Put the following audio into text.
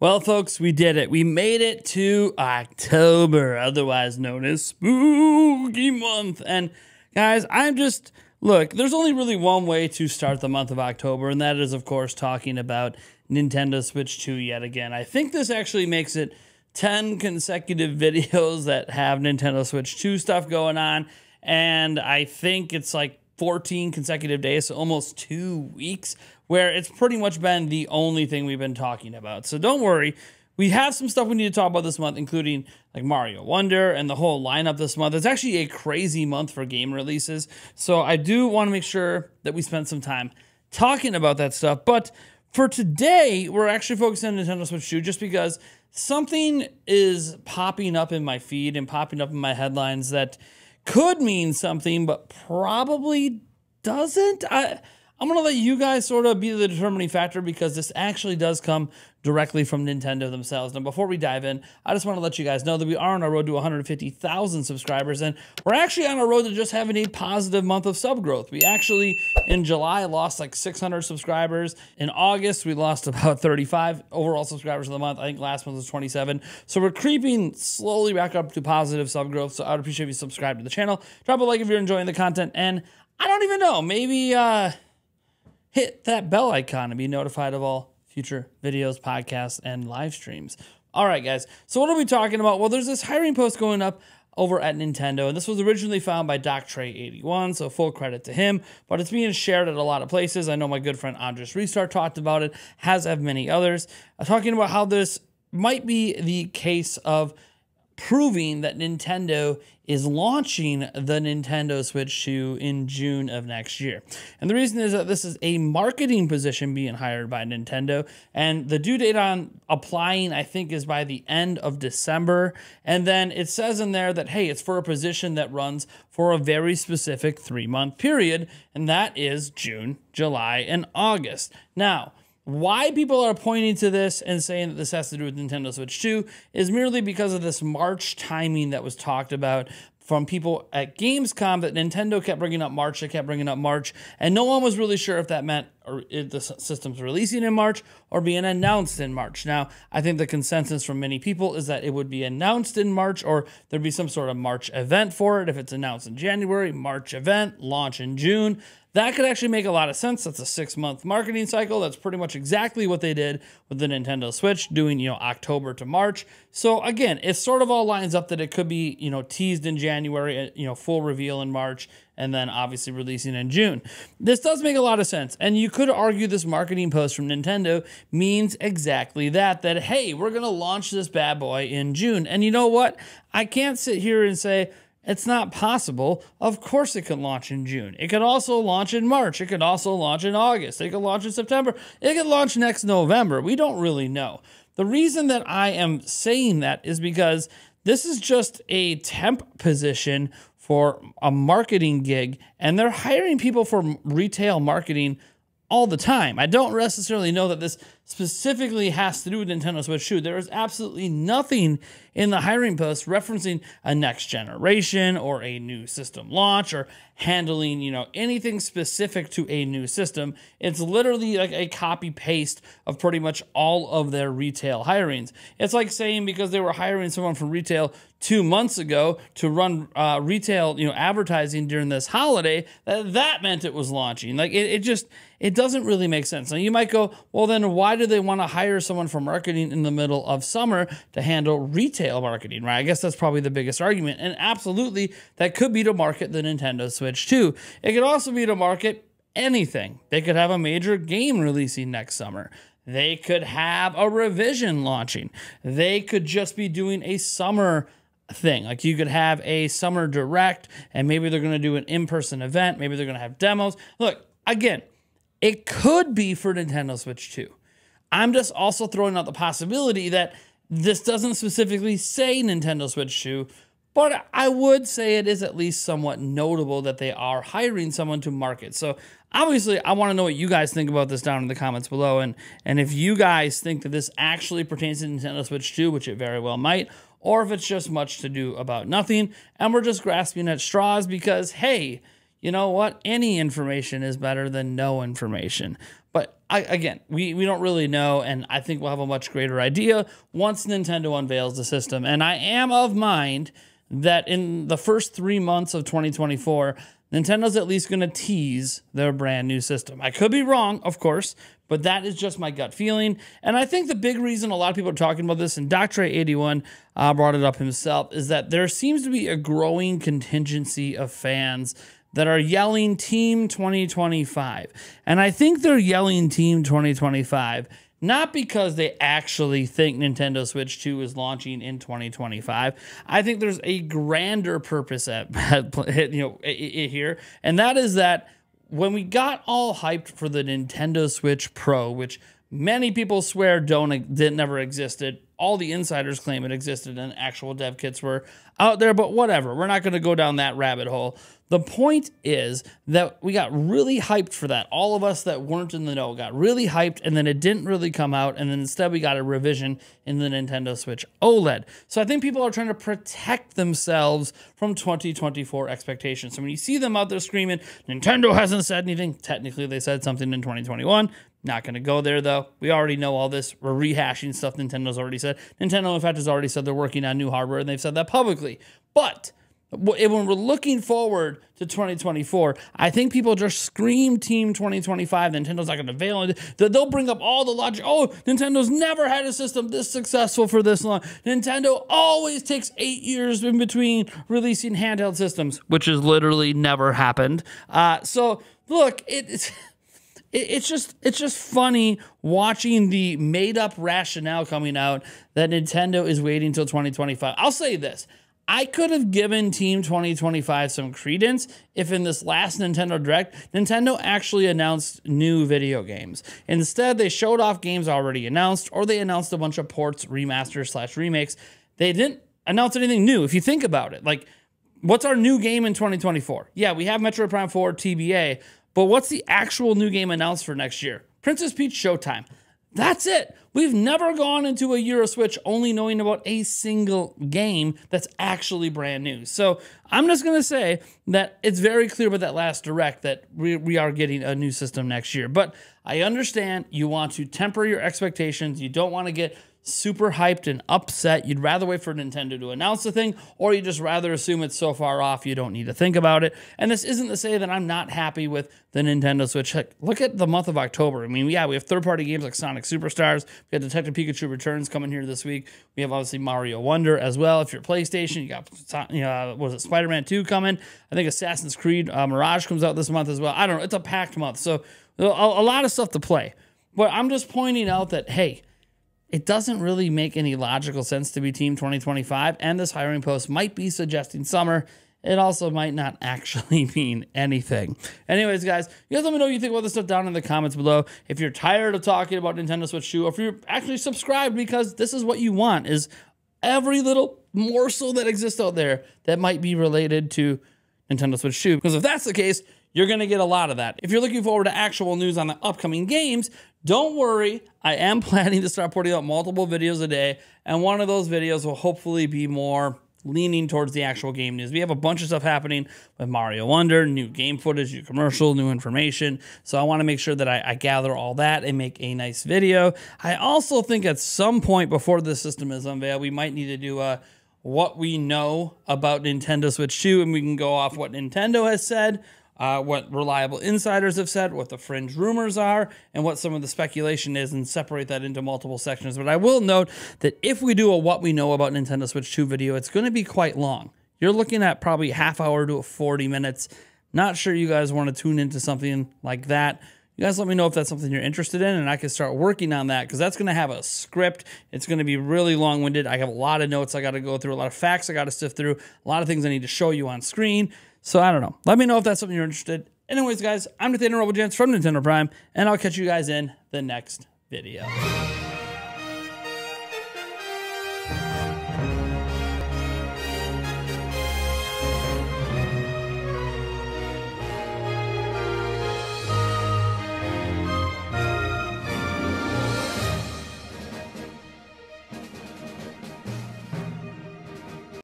Well, folks, we did it. We made it to October, otherwise known as Spooky Month. And guys, I'm just look, there's only really one way to start the month of October, and that is, of course, talking about Nintendo Switch 2 yet again. I think this actually makes it 10 consecutive videos that have Nintendo Switch 2 stuff going on. And I think it's like 14 consecutive days, so almost two weeks, where it's pretty much been the only thing we've been talking about. So don't worry. We have some stuff we need to talk about this month, including like Mario Wonder and the whole lineup this month. It's actually a crazy month for game releases. So I do want to make sure that we spend some time talking about that stuff. But for today, we're actually focusing on Nintendo Switch 2 just because something is popping up in my feed and popping up in my headlines that could mean something, but probably doesn't. I, I'm going to let you guys sort of be the determining factor because this actually does come directly from Nintendo themselves. Now, before we dive in, I just want to let you guys know that we are on our road to 150,000 subscribers, and we're actually on our road to just having a positive month of sub growth. We actually, in July, lost like 600 subscribers. In August, we lost about 35 overall subscribers in the month. I think last month was 27. So we're creeping slowly back up to positive sub growth. So I would appreciate if you subscribe to the channel. Drop a like if you're enjoying the content, and I don't even know, maybe uh, hit that bell icon and be notified of all future videos, podcasts, and live streams. All right, guys. So, what are we talking about? Well, there's this hiring post going up over at Nintendo, and this was originally found by Doctre81, so full credit to him. But it's being shared at a lot of places. I know my good friend Andres Restart talked about it, has have many others, uh, talking about how this might be the case of proving that Nintendo is launching the Nintendo Switch 2 in June of next year. And the reason is that this is a marketing position being hired by Nintendo, and the due date on applying, I think, is by the end of December. And then it says in there that, hey, it's for a position that runs for a very specific three month period, and that is June, July, and August. Now, why people are pointing to this and saying that this has to do with Nintendo Switch 2 is merely because of this March timing that was talked about from people at Gamescom that Nintendo kept bringing up March, they kept bringing up March, and no one was really sure if that meant or the system's releasing in March or being announced in March. Now, I think the consensus from many people is that it would be announced in March or there'd be some sort of March event for it. If it's announced in January, March event, launch in June. That could actually make a lot of sense. That's a six month marketing cycle. That's pretty much exactly what they did with the Nintendo Switch, doing, you know, October to March. So again, it sort of all lines up that it could be, you know, teased in January, uh, you know, full reveal in March, and then obviously releasing in June. This does make a lot of sense. And you could argue this marketing post from Nintendo means exactly that that, hey, we're going to launch this bad boy in June. And you know what? I can't sit here and say, it's not possible. Of course, it could launch in June. It could also launch in March. It could also launch in August. It could launch in September. It could launch next November. We don't really know. The reason that I am saying that is because this is just a temp position for a marketing gig, and they're hiring people for retail marketing all the time. I don't necessarily know that this specifically has to do with Nintendo Switch 2. There is absolutely nothing in the hiring post referencing a next generation or a new system launch or handling, you know, anything specific to a new system. It's literally like a copy paste of pretty much all of their retail hirings. It's like saying because they were hiring someone from retail two months ago to run uh, retail, you know, advertising during this holiday, that, that meant it was launching. Like it, it just, it doesn't really make sense. Now you might go, well, then why do they want to hire someone for marketing in the middle of summer to handle retail marketing, right? I guess that's probably the biggest argument. And absolutely, that could be to market the Nintendo Switch 2. It could also be to market anything. They could have a major game releasing next summer. They could have a revision launching. They could just be doing a summer thing. Like you could have a summer direct, and maybe they're going to do an in person event. Maybe they're going to have demos. Look, again, it could be for Nintendo Switch 2. I'm just also throwing out the possibility that this doesn't specifically say Nintendo Switch 2, but I would say it is at least somewhat notable that they are hiring someone to market. So obviously, I want to know what you guys think about this down in the comments below, and and if you guys think that this actually pertains to Nintendo Switch 2, which it very well might, or if it's just much to do about nothing, and we're just grasping at straws because hey you know what? Any information is better than no information. But I, again, we, we don't really know, and I think we'll have a much greater idea once Nintendo unveils the system. And I am of mind that in the first three months of 2024, Nintendo's at least going to tease their brand new system. I could be wrong, of course, but that is just my gut feeling. And I think the big reason a lot of people are talking about this, and Doctre81 uh, brought it up himself, is that there seems to be a growing contingency of fans that are yelling Team 2025. And I think they're yelling Team 2025 not because they actually think Nintendo Switch 2 is launching in 2025. I think there's a grander purpose at, at you know here, and that is that when we got all hyped for the Nintendo Switch Pro, which many people swear don't did never existed, all the insiders claim it existed and actual dev kits were out there, but whatever. We're not going to go down that rabbit hole. The point is that we got really hyped for that. All of us that weren't in the know got really hyped, and then it didn't really come out. And then instead, we got a revision in the Nintendo Switch OLED. So I think people are trying to protect themselves from 2024 expectations. So when you see them out there screaming, Nintendo hasn't said anything, technically, they said something in 2021. Not going to go there though. We already know all this. We're rehashing stuff Nintendo's already said. Nintendo, in fact, has already said they're working on new hardware and they've said that publicly. But when we're looking forward to 2024, I think people just scream Team 2025. Nintendo's not going to it. They'll bring up all the logic. Oh, Nintendo's never had a system this successful for this long. Nintendo always takes eight years in between releasing handheld systems, which has literally never happened. Uh, so look, it's it's just it's just funny watching the made up rationale coming out that Nintendo is waiting until 2025. I'll say this. I could have given Team 2025 some credence if in this last Nintendo Direct, Nintendo actually announced new video games. Instead, they showed off games already announced, or they announced a bunch of ports, remasters, slash remakes. They didn't announce anything new. If you think about it, like, what's our new game in 2024? Yeah, we have Metroid Prime 4 TBA, but what's the actual new game announced for next year? Princess Peach Showtime. That's it. We've never gone into a Euro Switch only knowing about a single game that's actually brand new. So I'm just going to say that it's very clear with that last direct that we, we are getting a new system next year. But I understand you want to temper your expectations. You don't want to get super hyped and upset. You'd rather wait for Nintendo to announce the thing, or you just rather assume it's so far off you don't need to think about it. And this isn't to say that I'm not happy with the Nintendo Switch. Heck, look at the month of October. I mean, yeah, we have third party games like Sonic Superstars. We have Detective Pikachu Returns coming here this week. We have obviously Mario Wonder as well. If you're PlayStation, you got, you know, was it Spider Man 2 coming? I think Assassin's Creed uh, Mirage comes out this month as well. I don't know. It's a packed month. So a, a lot of stuff to play. But I'm just pointing out that, hey, it doesn't really make any logical sense to be Team 2025, and this hiring post might be suggesting summer. It also might not actually mean anything. Anyways, guys, you guys let me know what you think about this stuff down in the comments below. If you're tired of talking about Nintendo Switch 2, or if you're actually subscribed because this is what you want, is every little morsel that exists out there that might be related to Nintendo Switch 2. Because if that's the case, you're going to get a lot of that. If you're looking forward to actual news on the upcoming games, don't worry. I am planning to start putting out multiple videos a day, and one of those videos will hopefully be more leaning towards the actual game news. We have a bunch of stuff happening with Mario Wonder, new game footage, new commercial, new information. So I want to make sure that I, I, gather all that and make a nice video. I also think at some point before the system is unveiled, we might need to do a what we know about Nintendo Switch 2, and we can go off what Nintendo has said uh, what reliable insiders have said, what the fringe rumors are, and what some of the speculation is, and separate that into multiple sections. But I will note that if we do a what we know about Nintendo Switch 2 video, it's going to be quite long. You're looking at probably half hour to 40 minutes. Not sure you guys want to tune into something like that. You guys let me know if that's something you're interested in, and I can start working on that because that's going to have a script. It's going to be really long winded. I have a lot of notes I got to go through, a lot of facts I got to sift through, a lot of things I need to show you on screen. So I don't know. Let me know if that's something you're interested. Anyways, guys, I'm Nathaniel Robogens from Nintendo Prime, and I'll catch you guys in the next video.